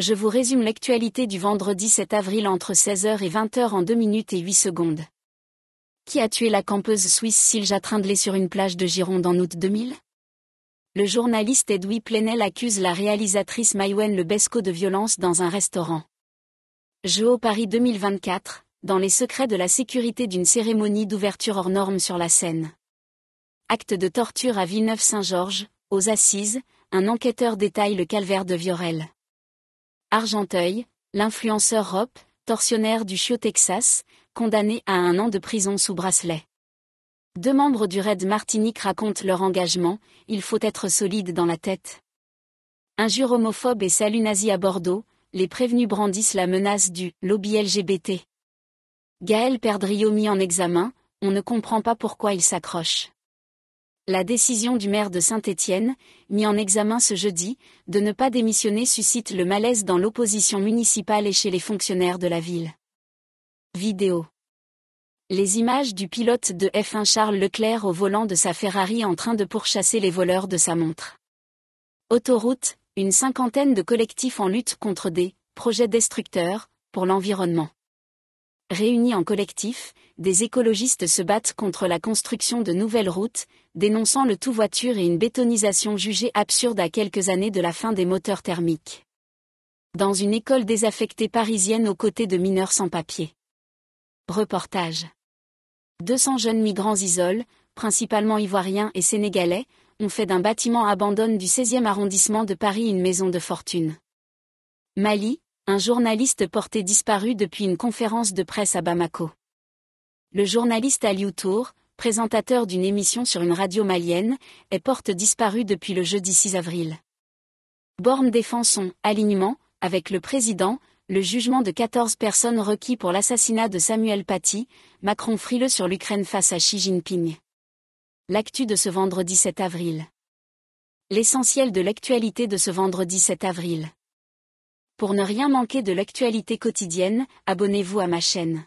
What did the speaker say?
Je vous résume l'actualité du vendredi 7 avril entre 16h et 20h en 2 minutes et 8 secondes. Qui a tué la campeuse suisse Silja Trindley sur une plage de Gironde en août 2000 Le journaliste Edoui Plenel accuse la réalisatrice Maïwen Lebesco de violence dans un restaurant. Jeux Paris 2024, dans les secrets de la sécurité d'une cérémonie d'ouverture hors norme sur la scène. Acte de torture à Villeneuve-Saint-Georges, aux Assises, un enquêteur détaille le calvaire de Viorel. Argenteuil, l'influenceur Rop, tortionnaire du Chiot Texas, condamné à un an de prison sous bracelet. Deux membres du Raid Martinique racontent leur engagement, il faut être solide dans la tête. Injure homophobe et salut nazi à Bordeaux, les prévenus brandissent la menace du lobby LGBT. Gaël Perdriau mis en examen, on ne comprend pas pourquoi il s'accroche. La décision du maire de Saint-Étienne, mis en examen ce jeudi, de ne pas démissionner suscite le malaise dans l'opposition municipale et chez les fonctionnaires de la ville. Vidéo. Les images du pilote de F1 Charles Leclerc au volant de sa Ferrari en train de pourchasser les voleurs de sa montre. Autoroute, une cinquantaine de collectifs en lutte contre des projets destructeurs pour l'environnement. Réunis en collectif, des écologistes se battent contre la construction de nouvelles routes, dénonçant le tout-voiture et une bétonisation jugée absurde à quelques années de la fin des moteurs thermiques. Dans une école désaffectée parisienne aux côtés de mineurs sans papier. Reportage. 200 jeunes migrants isolés, principalement ivoiriens et sénégalais, ont fait d'un bâtiment abandonné du 16e arrondissement de Paris une maison de fortune. Mali, un journaliste porté disparu depuis une conférence de presse à Bamako. Le journaliste Aliou Tour, présentateur d'une émission sur une radio malienne, est porte disparu depuis le jeudi 6 avril. Borne défend son alignement avec le président, le jugement de 14 personnes requis pour l'assassinat de Samuel Paty, Macron frileux sur l'Ukraine face à Xi Jinping. L'actu de ce vendredi 7 avril. L'essentiel de l'actualité de ce vendredi 7 avril. Pour ne rien manquer de l'actualité quotidienne, abonnez-vous à ma chaîne.